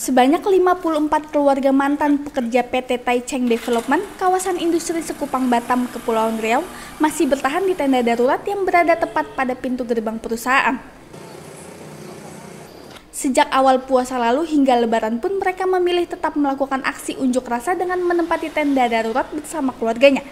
Sebanyak 54 keluarga mantan pekerja PT Taicheng Development kawasan industri Sekupang Batam, Kepulauan Riau masih bertahan di tenda darurat yang berada tepat pada pintu gerbang perusahaan. Sejak awal puasa lalu hingga lebaran pun mereka memilih tetap melakukan aksi unjuk rasa dengan menempati tenda darurat bersama keluarganya.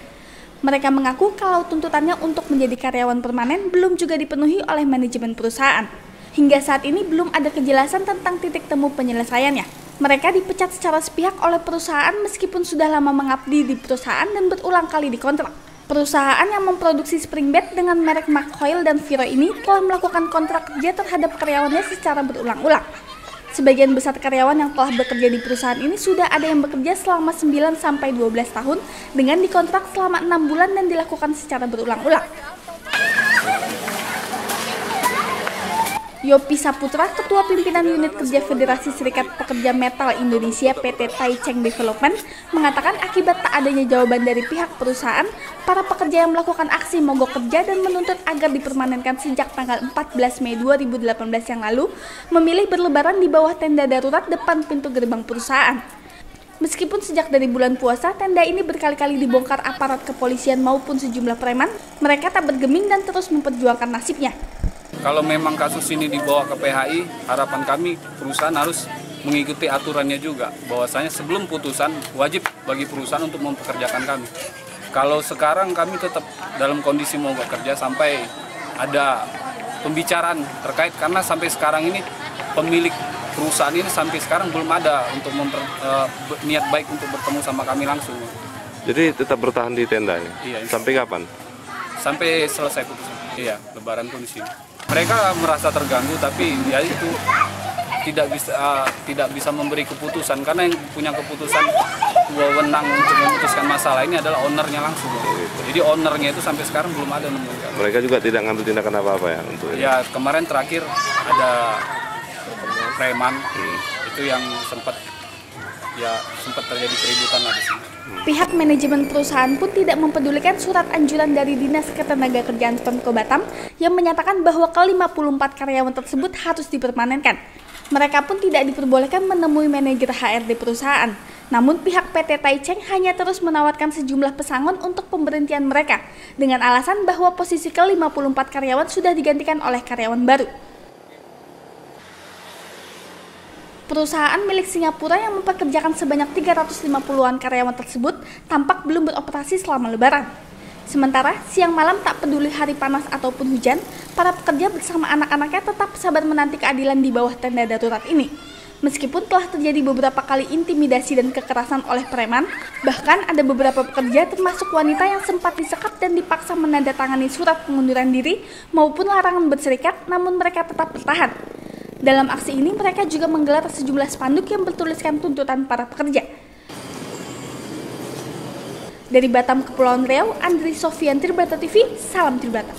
Mereka mengaku kalau tuntutannya untuk menjadi karyawan permanen belum juga dipenuhi oleh manajemen perusahaan. Hingga saat ini belum ada kejelasan tentang titik temu penyelesaiannya. Mereka dipecat secara sepihak oleh perusahaan meskipun sudah lama mengabdi di perusahaan dan berulang kali dikontrak. Perusahaan yang memproduksi spring bed dengan merek McCoil dan Viro ini telah melakukan kontrak kerja terhadap karyawannya secara berulang-ulang. Sebagian besar karyawan yang telah bekerja di perusahaan ini sudah ada yang bekerja selama 9 sampai 12 tahun dengan dikontrak selama 6 bulan dan dilakukan secara berulang-ulang. Yopi Saputra, Ketua Pimpinan Unit Kerja Federasi Serikat Pekerja Metal Indonesia PT Taicheng Development, mengatakan akibat tak adanya jawaban dari pihak perusahaan, para pekerja yang melakukan aksi mogok kerja dan menuntut agar dipermanenkan sejak tanggal 14 Mei 2018 yang lalu, memilih berlebaran di bawah tenda darurat depan pintu gerbang perusahaan. Meskipun sejak dari bulan puasa, tenda ini berkali-kali dibongkar aparat kepolisian maupun sejumlah preman, mereka tak bergeming dan terus memperjuangkan nasibnya. Kalau memang kasus ini dibawa ke PHI, harapan kami perusahaan harus mengikuti aturannya juga. Bahwasanya sebelum putusan wajib bagi perusahaan untuk mempekerjakan kami. Kalau sekarang kami tetap dalam kondisi mau bekerja sampai ada pembicaraan terkait karena sampai sekarang ini pemilik perusahaan ini sampai sekarang belum ada untuk memper, uh, niat baik untuk bertemu sama kami langsung. Jadi tetap bertahan di tenda ini? Iya. Sampai kapan? Sampai selesai putusan. Iya, lebaran pun di sini mereka merasa terganggu tapi ya itu tidak bisa uh, tidak bisa memberi keputusan karena yang punya keputusan wewenang untuk memutuskan masalah ini adalah ownernya langsung. Jadi ownernya itu sampai sekarang belum ada nemukan. Mereka juga tidak ngambil tindakan apa-apa ya untuk ini. Ya kemarin terakhir ada preman hmm. itu yang sempat ya sempat terjadi keributan lah. Pihak manajemen perusahaan pun tidak mempedulikan surat anjuran dari Dinas Ketenagakerjaan Pemko Batam yang menyatakan bahwa ke-54 karyawan tersebut harus dipermanenkan. Mereka pun tidak diperbolehkan menemui manajer HRD perusahaan. Namun pihak PT Taicheng hanya terus menawarkan sejumlah pesangon untuk pemberhentian mereka dengan alasan bahwa posisi ke-54 karyawan sudah digantikan oleh karyawan baru. Perusahaan milik Singapura yang mempekerjakan sebanyak 350-an karyawan tersebut tampak belum beroperasi selama lebaran. Sementara siang malam tak peduli hari panas ataupun hujan, para pekerja bersama anak-anaknya tetap sabar menanti keadilan di bawah tenda darurat ini. Meskipun telah terjadi beberapa kali intimidasi dan kekerasan oleh preman, bahkan ada beberapa pekerja termasuk wanita yang sempat disekap dan dipaksa menandatangani surat pengunduran diri maupun larangan berserikat, namun mereka tetap bertahan. Dalam aksi ini mereka juga menggelar sejumlah spanduk yang bertuliskan tuntutan para pekerja. Dari Batam Kepulauan Riau, Andri Sofian Tribata TV, salam Tribata.